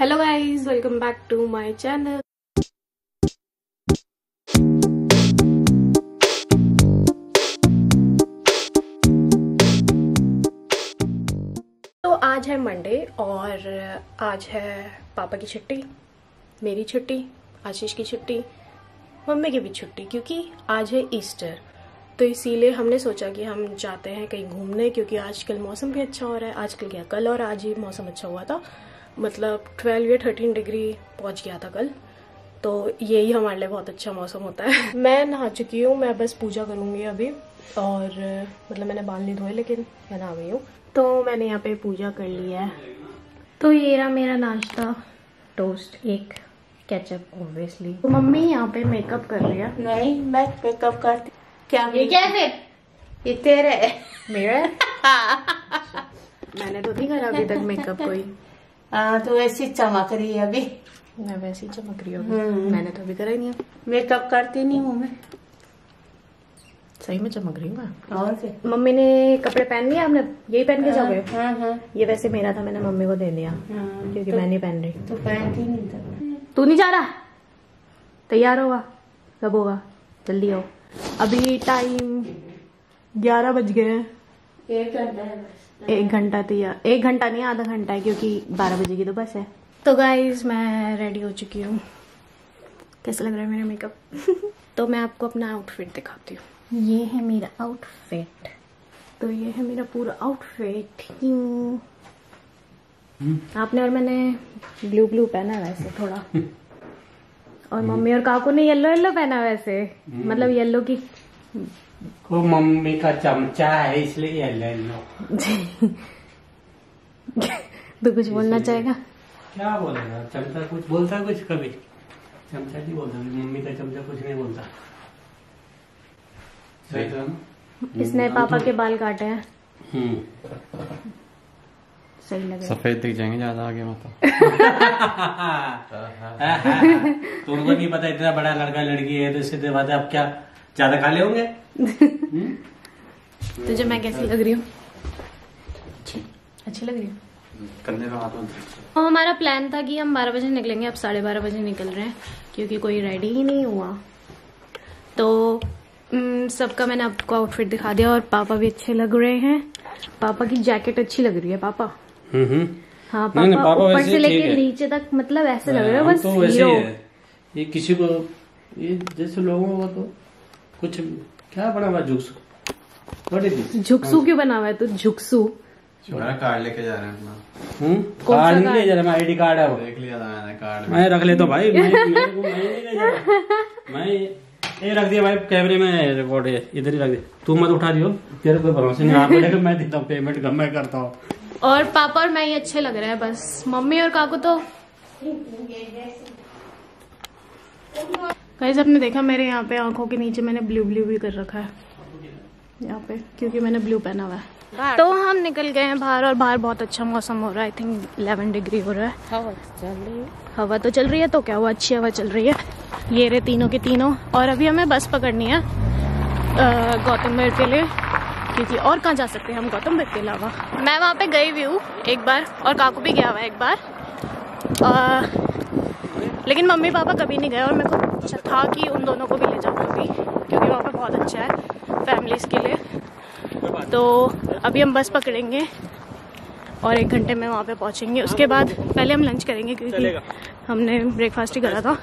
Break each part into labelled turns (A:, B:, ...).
A: Hello guys welcome back to my channel तो आज है मंडे और आज है पापा की छुट्टी, मेरी छुट्टी, आशीष की छुट्टी, मम्मी की भी छुट्टी, क्योंकि आज है ईस्टर तो इसीलिए हमने सोचा कि हम जाते हैं कहीं घूमने, क्योंकि आजकल मौसम भी अच्छा हो रहा है, आजकल क्या, कल और आज ही मौसम अच्छा हुआ था। मतलब 12 या 13 डिग्री पहुँच गया था कल तो यही हमारे लिए बहुत अच्छा मौसम होता है। मैं नहा चुकी हूँ मैं बस पूजा करूँगी अभी और मतलब मैंने बाल नहीं धोए लेकिन मैं नहा गई हूँ। तो मैंने यहाँ पे पूजा कर ली है। तो ये रहा मेरा नाश्ता टोस्ट एक केचप ऑब्वियसली तो मम्मी यहाँ पे मेकअप कर रही है।
B: नहीं मैं मेकअप करती क्या
A: ये क्या है
B: ये तेरे।
A: मेरा मैंने तो नहीं करा अभी तक मेकअप कोई।
B: हाँ तो ऐसी चमक रही है अभी।
A: मैं वैसे ही चमक रही हूँ मैंने तो अभी करा ही नहीं
B: मेकअप करती नहीं हूँ मैं।
A: सही में चमक रही हूँ
B: और
A: मम्मी ने कपड़े पहन लिए आपने? यही पहन के जाओगे?
B: हाँ हाँ।
A: ये वैसे मेरा था मैंने मम्मी को दे दिया।
B: हाँ,
A: क्योंकि मैं नहीं पहन रही।
B: तो पहनती नहीं था।
A: तू नहीं जा रहा? तैयार होगा। कब होगा? जल्दी आओ। अभी टाइम ग्यारह बज गए हैं।
B: एक घंटा है
A: एक घंटा तो या एक घंटा नहीं आधा घंटा है क्योंकि बारह बजे की तो बस है। तो गाइज़ मैं रेडी हो चुकी हूँ। कैसा लग रहा है मेरा मेकअप तो मैं आपको अपना आउटफिट दिखाती हूँ। ये है मेरा आउटफिट तो ये है मेरा पूरा आउटफिट आपने और मैंने ब्लू ब्लू पहना वैसे थोड़ा। और मम्मी और काकू ने येलो येलो पहना वैसे। मतलब येलो की
C: वो मम्मी का चमचा है इसलिए ये ले लो।
A: तो कुछ बोलना चाहेगा?
C: क्या बोलेगा? चमचा कुछ बोलता है कुछ कभी? चमचा नहीं बोलता मम्मी का चमचा कुछ नहीं बोलता। सही। तो
A: इसने पापा के बाल काटे हैं।
C: हम्म।
A: सही लग
D: सफ़ेद दिख जाएँगे ज़्यादा आगे मतलब।
C: तुमको नहीं पता इतना बड़ा लड़का लड़की है तो सीधे बात है अब क्या ज़्यादा खा ले होंगे? हम्म?
A: तुझे मैं कैसी लग रही हूँ। अच्छी। लग रही हूँ।
D: कंधे हाथ
A: तो हमारा प्लान था कि हम बारह बजे निकलेंगे अब साढ़े बारह बजे निकल रहे हैं क्योंकि कोई रेडी ही नहीं हुआ। तो हम्म, सबका मैंने आपको आउटफिट दिखा दिया और पापा भी अच्छे लग रहे हैं। पापा की जैकेट अच्छी लग रही है पापा?
C: हम्म हम्म।
A: हाँ पापा ऊपर से लेके नीचे तक मतलब ऐसे लग रहे हैं बस
C: तो ही है। ये किसी को ये जैसे लोगों को तो कुछ क्या बना हुआ जुक्स व्हाट इज़ दिस
A: झुकसू क्यों बना हुआ है तू? झुकसू।
D: कार्ड लेके जा रहे हैं अपना।
C: हम्म? कार्ड नहीं ले जा रहा मैं आईडी कार्ड है वो।
D: देख लिया था मैंने कार्ड
C: मैं रख लेता हूँ भाई। मैं मैं ये रख दिया भाई कैमरे में रिकॉर्ड है। इधर ही रख दिया। तू मत उठा दियो। तेरे कोई भरोसा नहीं आप बोलेगा मैं देता हूँ पेमेंट कम मैं करता हूँ।
A: और पापा और मैं ही अच्छे लग रहे हैं बस। मम्मी और काकू तो? गाइस आपने देखा मेरे यहाँ पे आँखों के नीचे मैंने ब्लू ब्लू भी कर रखा है। यहाँ पे क्योंकि मैंने ब्लू पहना हुआ है। तो हम निकल गए हैं बाहर और बाहर बहुत अच्छा मौसम हो रहा है। आई थिंक 11 डिग्री हो रहा है।
B: हवा चल रही है।
A: हवा तो चल रही है तो क्या हुआ? अच्छी हवा चल रही है। ये रहे तीनों के तीनों और अभी हमें बस पकड़नी है गौतम बुद्ध के लिए क्योंकि और कहाँ जा सकते हैं हम गौतम बुद्ध के अलावा। मैं वहाँ पे गई हुई हूँ एक बार और काकू भी गया हुआ एक बार। अ, लेकिन मम्मी पापा कभी नहीं गए और मेरे को अच्छा था कि उन दोनों को भी ले जाऊँ कभी क्योंकि वहाँ पर बहुत अच्छा है फैमिलीज़ के लिए। तो अभी हम बस पकड़ेंगे और एक घंटे में वहाँ पे पहुँचेंगे। उसके बाद पहले हम लंच करेंगे क्योंकि हमने ब्रेकफास्ट ही करा था।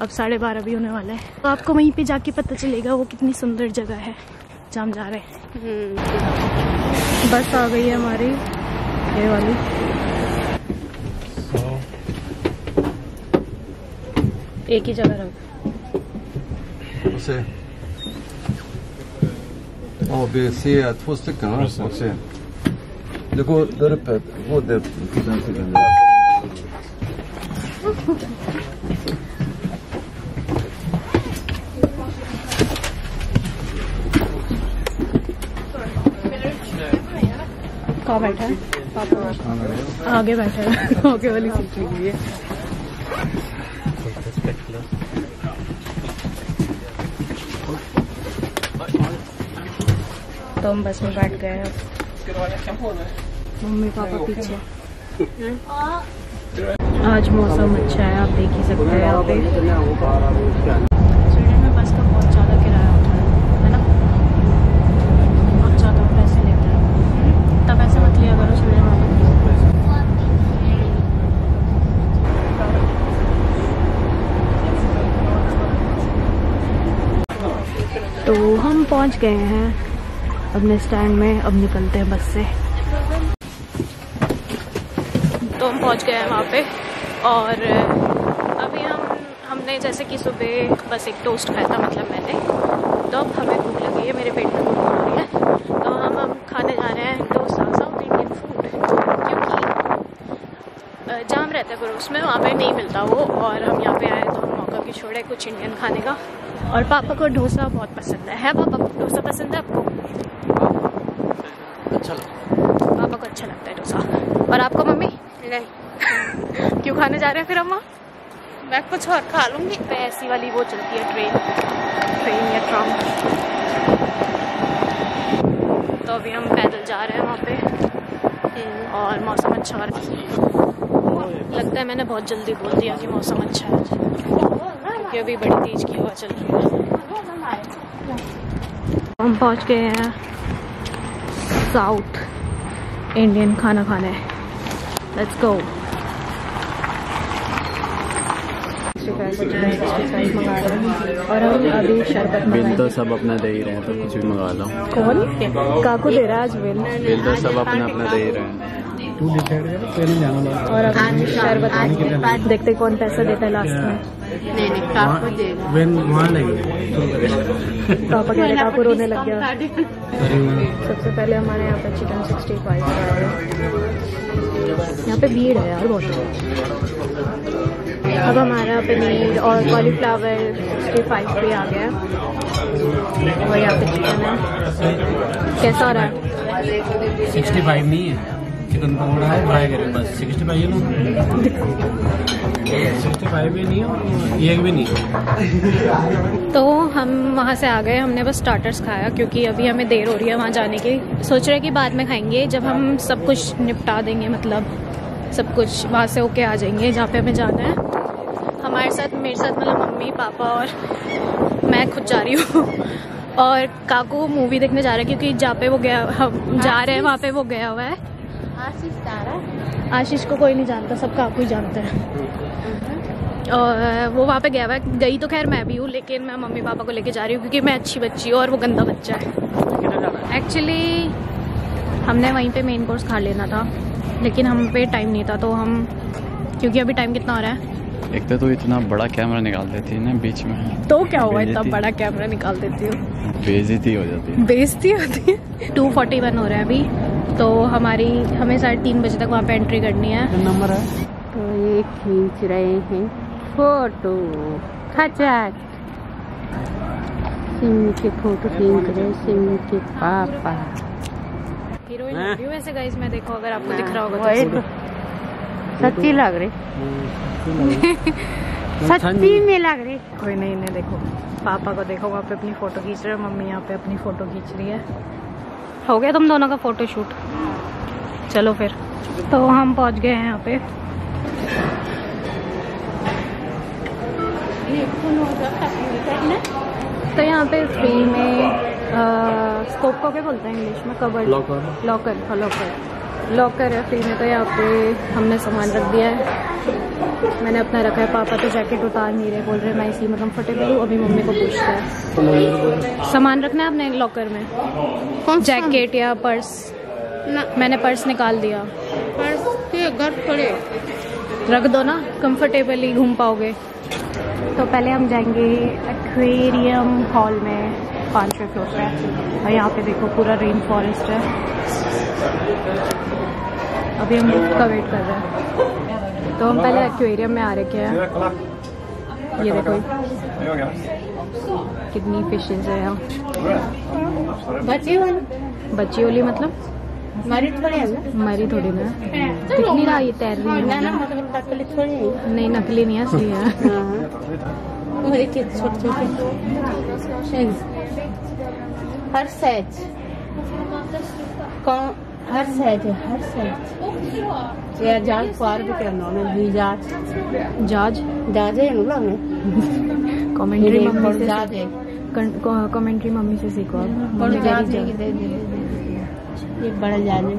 A: अब साढ़े बारह भी होने वाला है। तो आपको वहीं पे जाके पता चलेगा वो कितनी सुंदर जगह है जहाँ हम जा रहे हैं। बस आ गई है हमारी ये वाली। एक ही जगह रख
E: से और बे से अथोस तक कहाँ से देखो दर पे वो
A: दे बैठा है आगे बैठा है ओके वाली सीट लगी है तो हम बस में बैठ गए अब। मम्मी पापा पीछे। आज मौसम अच्छा है आप देख ही सकते हैं यहाँ पे। स्वीडन में बस का बहुत ज़्यादा किराया होता है है ना? बहुत ज़्यादा पैसे लेते हैं। इतना पैसे मत लिया करो स्वीडन वाले तो हम पहुँच गए हैं। अपने स्टैंड में अब निकलते हैं बस से। तो हम पहुँच गए हैं वहाँ पे और अभी हम, हमने जैसे कि सुबह बस एक टोस्ट खाया था मतलब मैंने। तो अब हमें भूख लगी है, मेरे पेट में भूख हो रही है। तो हम अब खाने जा रहे हैं डोसा साउथ इंडियन फ़ूड क्योंकि जाम रहता है गुरुस में वहाँ पे नहीं मिलता वो। और हम यहाँ पे आए तो हम मौका क्यों छोड़े कुछ इंडियन खाने का। और पापा को डोसा बहुत पसंद है। है पापा को डोसा पसंद है? आपको?
D: अच्छा लगा।
A: पापा को अच्छा लगता है डोसा। और आपको मम्मी? नहीं। क्यों खाने जा रहे हैं फिर अम्मा? मैं कुछ और खा लूँगी। पे ऐसी वाली वो चलती है ट्रेन। ट्रेन या ट्राम तो अभी हम पैदल जा रहे हैं वहाँ पे। और मौसम अच्छा हो रहा है। लगता है मैंने बहुत जल्दी बोल दिया कि मौसम अच्छा है। क्योंकि अभी बड़ी तेज की हवा चल रही है। हम पहुँच गए हैं। साउथ इंडियन खाना खाना है। लेट्स गो और हम अभी शरबत
D: बिल तो सब अपना दे ही रहे हैं तो कुछ भी मंगा लो।
A: कौन? काकू दे रहा है आज बिल।
D: बिल तो सब अपना अपना दे ही रहे हैं।
A: और अभी शरबत देखते कौन पैसा देता है लास्ट में। पापा कह रहे काकू रोने लग गया। सबसे पहले हमारे यहाँ पे चिकन सिक्सटी फाइव यहाँ पे भीड़ है यार बहुत। अब हमारा पनीर और कॉलीफ्लावर सिक्सटी फाइव भी आ गया। है और यहाँ पे चिकन है। कैसा हो रहा है?
C: सिक्सटी फाइव नहीं है। चिकन पकौड़ा है फ्राई करें बस सिक्सटी फाइव है सिक्सटी फाइव भी नहीं है एक भी नहीं
A: तो हम वहाँ से आ गए, हमने बस स्टार्टर्स खाया, क्योंकि अभी हमें देर हो रही है वहाँ जाने की। सोच रहे कि बाद में खाएँगे, जब हम सब कुछ निपटा देंगे मतलब सब कुछ वहाँ से होके आ जाएँगे, जहाँ पे हमें जाना है। हमारे साथ, मेरे साथ मतलब मम्मी, पापा और मैं खुद जा रही हूँ। और काकू मूवी देखने जा रहे हैं, क्योंकि जहाँ पे वो गया, हम जा रहे हैं, वहाँ पे वो गया हुआ है। आशीष को कोई नहीं जानता सब आपको ही जानता है। और वो वहाँ पे गया हुआ है। गई तो खैर मैं भी हूँ लेकिन मैं मम्मी पापा को लेके जा रही हूँ क्योंकि मैं अच्छी बच्ची हूँ और वो गंदा बच्चा है। एक्चुअली हमने वहीं पे मेन कोर्स खा लेना था लेकिन हम पे टाइम नहीं था तो हम क्योंकि अभी टाइम कितना हो रहा है?
D: एक तो तू इतना बड़ा कैमरा निकाल देती है ना बीच में।
A: तो क्या हुआ इतना बड़ा कैमरा निकाल देती हूँ?
D: बेइज्जती हो जाती है।
A: बेइज्जती होती है? टू फोर्टी वन हो रहा है अभी। तो हमारी हमें साढ़े तीन बजे तक वहाँ पे एंट्री करनी है।
C: नंबर है?
B: तो ये खींच रहे हैं। फ़ोटो खचाक सिमी के फ़ोटो खींच रहे सिमी के पापा।
A: हीरोइन
C: हैं?
A: हूँ वैसे गाइस मैं देखो अगर आपको दिख रहा होगा तो।
B: सच्ची लग रही। सच्ची में लग रही।
A: कोई नहीं इन्हें देखो। पापा को देखो वहाँ पे अपनी फ़ोटो खींच रहे हो मम्मी यहाँ पे अपनी फ़ोटो खींच रही है। हो गया तुम दोनों का फ़ोटो शूट? चलो फिर। तो हम पहुँच गए हैं यहाँ पे। तो यहाँ पे फ्री में स्कोप को क्या बोलते हैं इंग्लिश में? Cover
C: locker
A: locker locker locker है फ्री में तो यहाँ पे हमने सामान रख दिया है। मैंने अपना रखा है पापा तो जैकेट उतार नहीं रहे बोल रहे मैं इसी में कंफर्टेबल हूँ अभी मम्मी को पूछता है। सामान रखना है अपने लॉकर में? जैकेट या पर्स ना। मैंने पर्स निकाल दिया।
B: पर्स के घर पड़े।
A: रख दो ना कंफर्टेबली घूम पाओगे। तो पहले हम जाएँगे एक्वेरियम हॉल में। पाँचवें फ्लोर पे और यहाँ पे देखो पूरा रेन फॉरेस्ट है। अभी हम लिफ्ट का वेट कर रहे हैं। तो हम पहले एक्वेरियम में आ रखे हैं ये देखो। कितनी फिशेज है यहाँ
B: बचे वाले।
A: बच्ची वाली मतलब?
B: मरी थोड़े है
A: मरी थोड़ी ना। कितनी रहा ये तैर रही है
B: है।
A: नहीं नकली नहीं है असली है।
B: मेरे के छोटे छोटे हर साइज़ कौन? हर है हर ये जहाज़ पार भी करना है जी जहाज़
A: जहाज़
B: जहाज़ है ना लोग
A: कमेंट्री मम्मी से
B: जहाज़ है?
A: कमेंट्री मम्मी से सीखो आप।
B: और
A: मम्मी
B: है? ये बड़ा जहाज़ है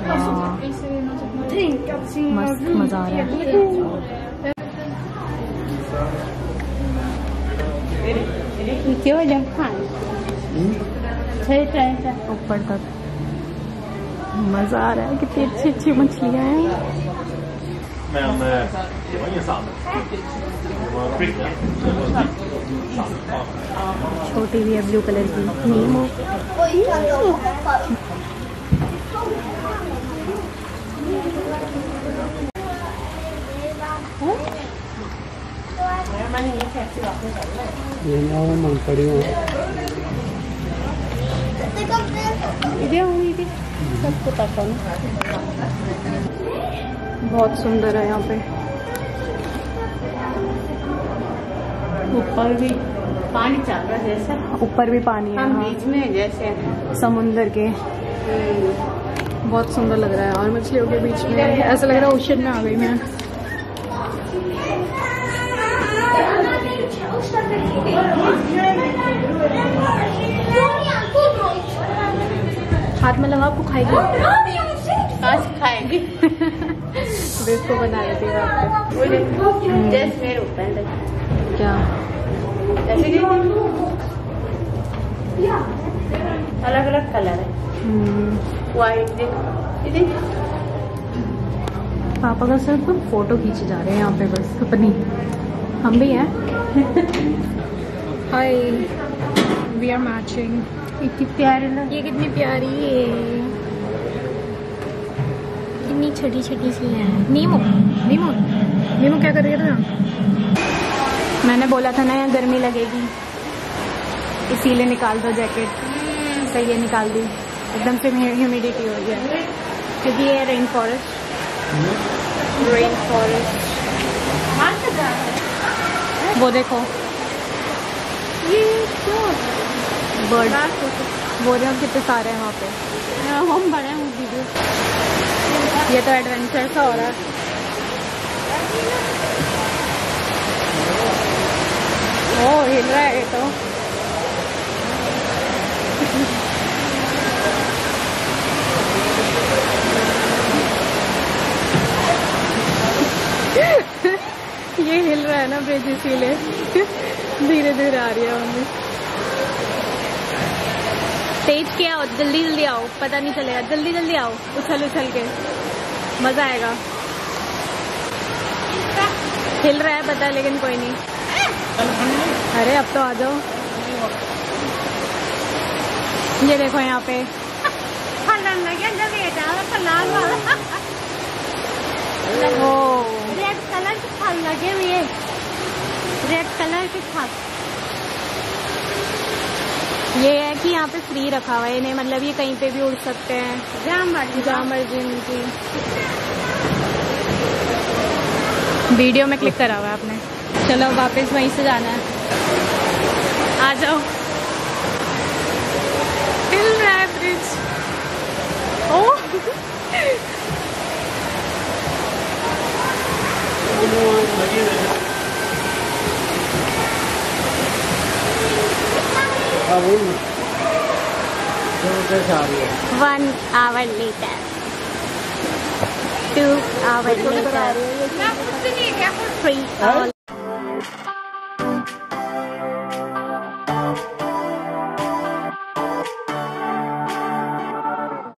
A: हाँ, मस्त मज़ा आ रहा है
B: ये क्यों जब
A: ऊपर तक मज़ा आ रहा है कितनी अच्छी अच्छी मछलियाँ हैं छोटी भी है ब्लू कलर की नीमो
C: ये ना वो मन पड़ी हूँ
B: इधर हुई थी सबको पता
A: बहुत सुंदर है यहाँ पे।
B: ऊपर भी पानी चल रहा है जैसे।
A: ऊपर भी पानी है
B: हम
A: हाँ।
B: बीच में जैसे।
A: समुंदर के। बहुत सुंदर लग रहा है और मछलियों के बीच में। ऐसा लग रहा है ओशन में आ गई मैं। हाथ में लगा आपको खाएगी।
B: आज खाएँगे।
A: बेवकूफ़ बना लेती है आपको। क्या?
B: अलग अलग कलर है।
A: हम्म, पापा का सर तो फ़ोटो खींचे जा रहे हैं यहाँ पे बस अपनी। हम भी हैं। हाय वी आर मैचिंग
B: इतनी प्यारे लग
A: ये कितनी प्यारी है। कितनी छोटी छोटी सी है। नीमो नीमो नीमो क्या कर रही है ना मैंने बोला था ना यहाँ गर्मी लगेगी। इसीलिए निकाल दो जैकेट सही है निकाल दी। एकदम से ह्यूमिडिटी हो गया। क्योंकि ये रेन फॉरेस्ट रेन फॉरेस्ट वो देखो।
B: ये
A: बर्ड देखो कितने सारे हैं वहाँ पे।
B: हम बड़े हैं वीडियो
A: ये तो एडवेंचर सा हो रहा है। ओ हिल रहा है ये तो। ये हिल रहा है ना ब्रिज इसीलिए धीरे धीरे आ रही है मम्मी। तेज के आओ जल्दी जल्दी आओ पता नहीं चलेगा। जल्दी जल्दी आओ उछल उछल के। मज़ा आएगा। हिल रहा है पता है लेकिन कोई नहीं। अरे अब तो आ जाओ। ये देखो यहाँ पे।
B: रेड कलर के फल लगे हुए। रेड कलर के फल।
A: ये है कि यहाँ पे फ्री रखा हुआ है इन्हें मतलब ये कहीं पे भी उड़ सकते हैं।
B: जहाँ मर्ज़ी।
A: जहाँ मर्ज़ी उनकी वीडियो में क्लिक करा हुआ है आपने। चलो वापस वहीं से जाना है। आ जाओ। हिल रहा bridge oh one hour later two hour hour
B: later. Two नहीं later.
A: Three hour